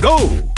go!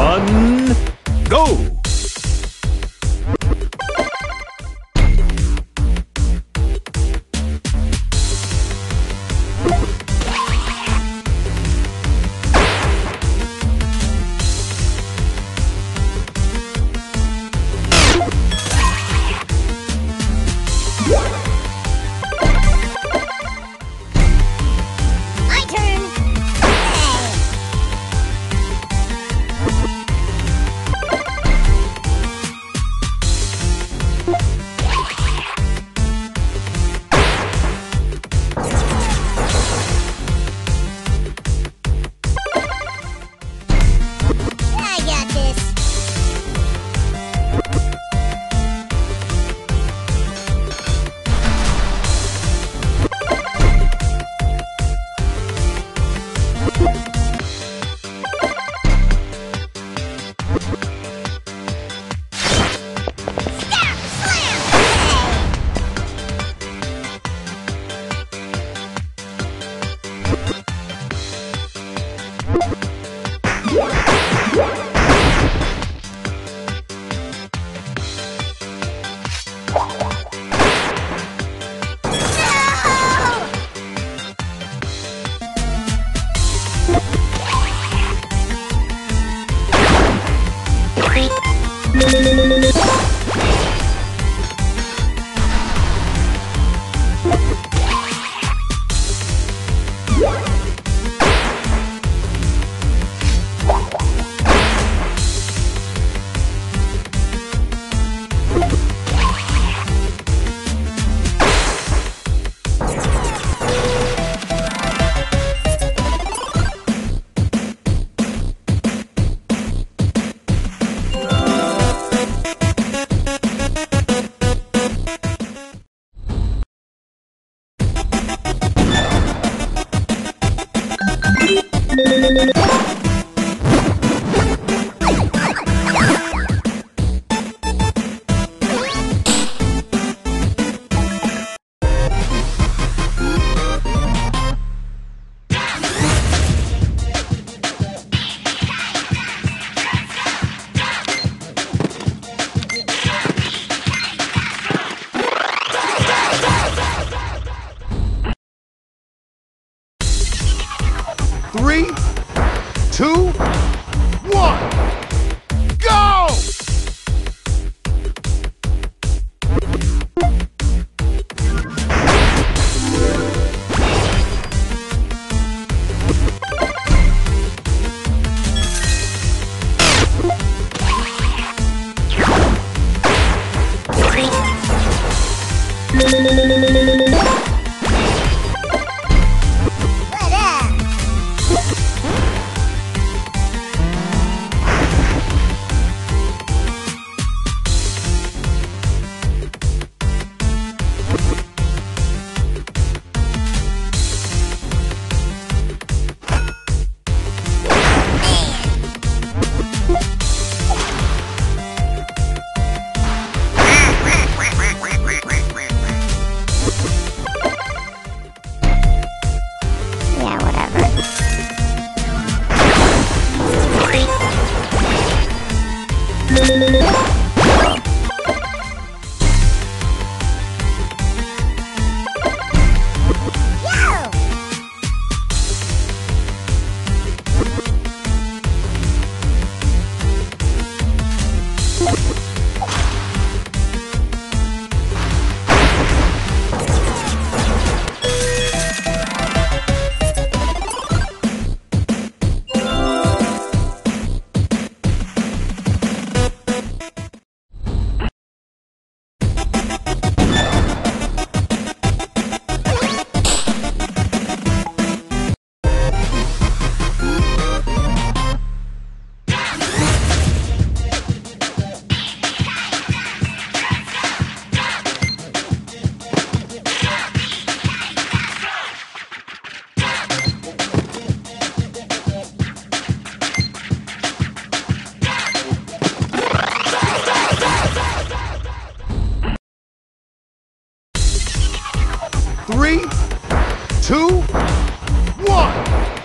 One, go! Three, two, one,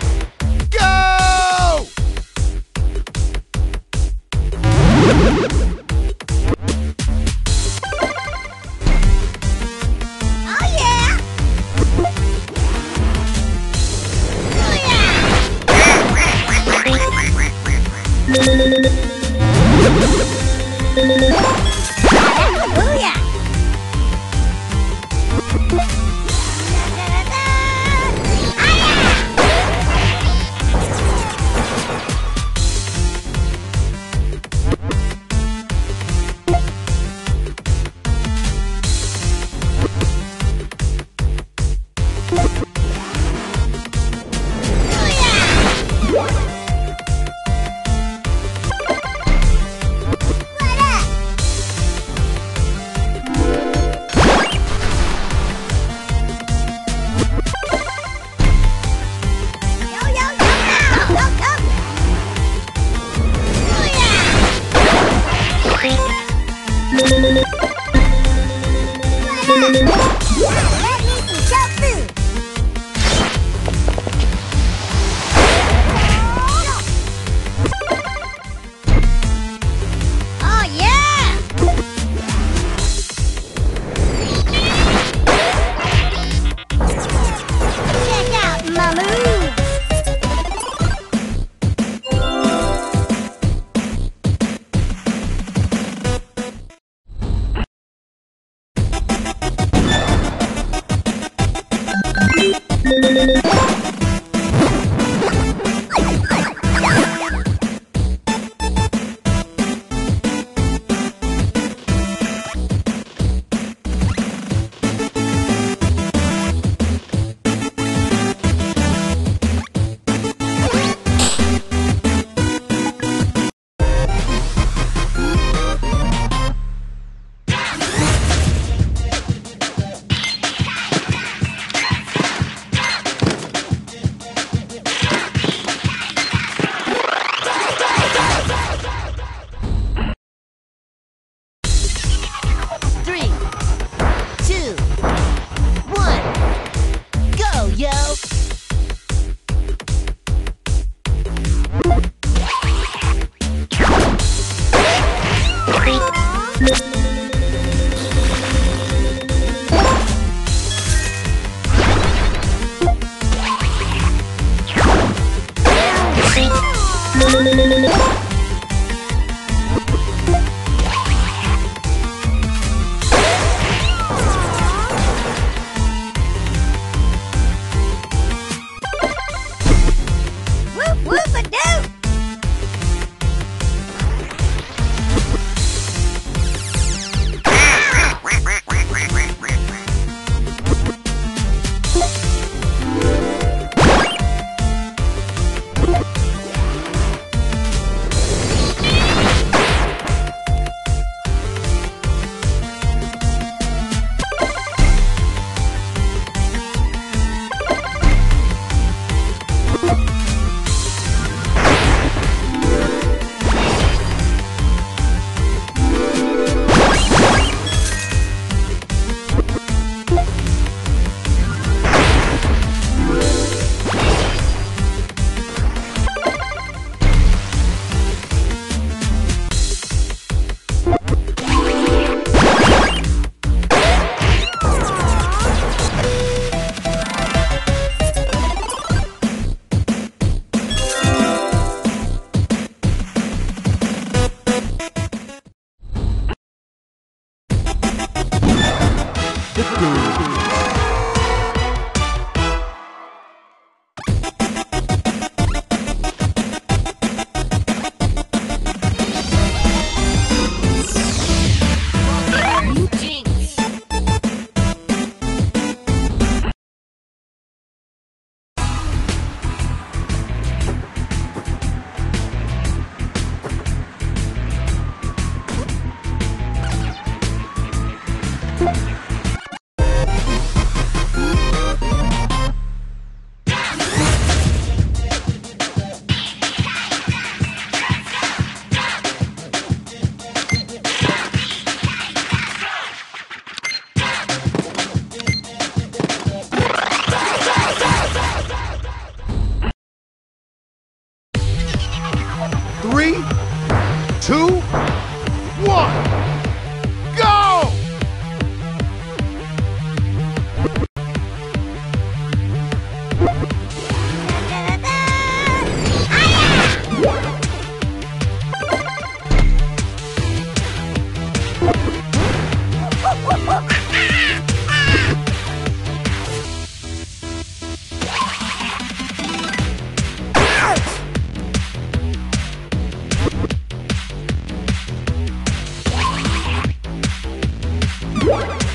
Let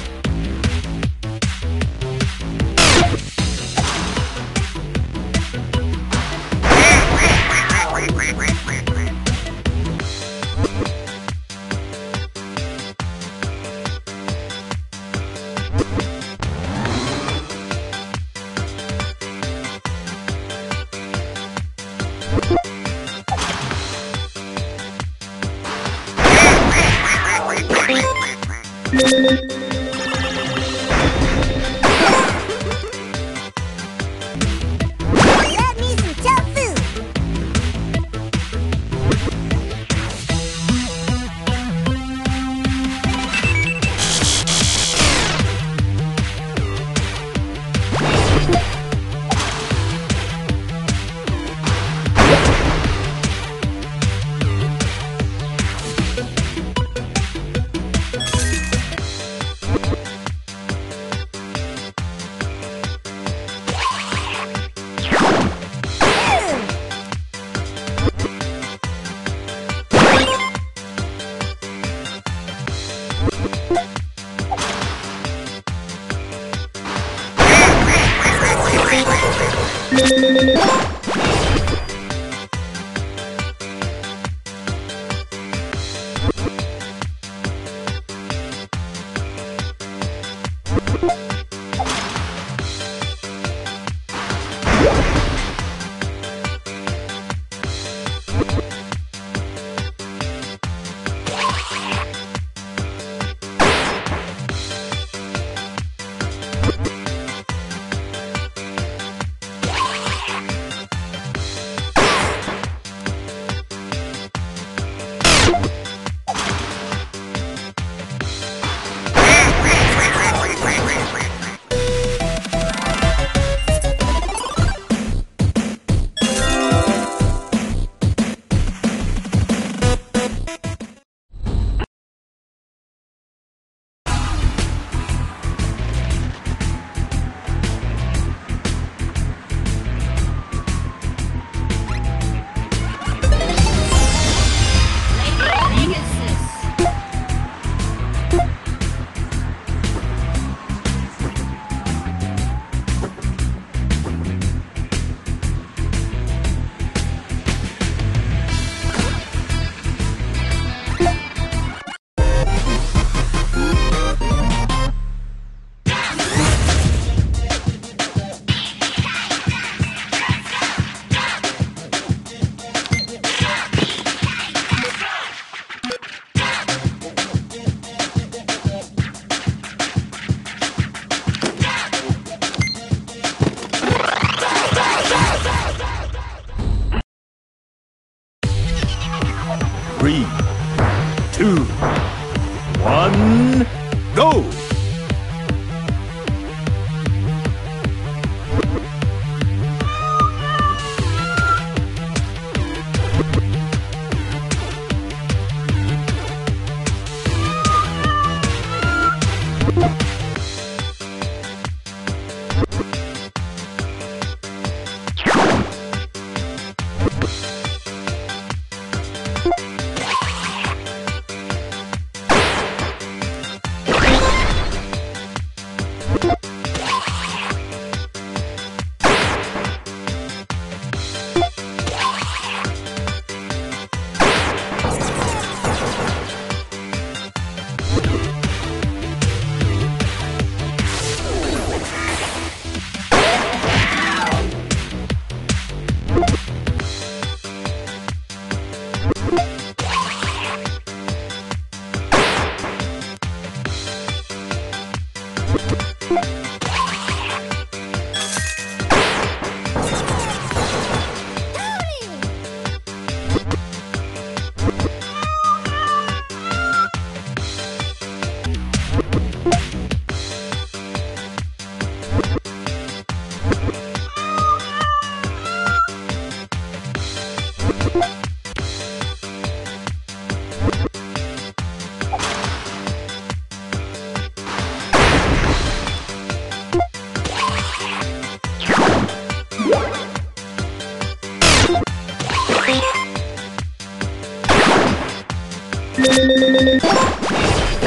One, go!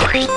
Three,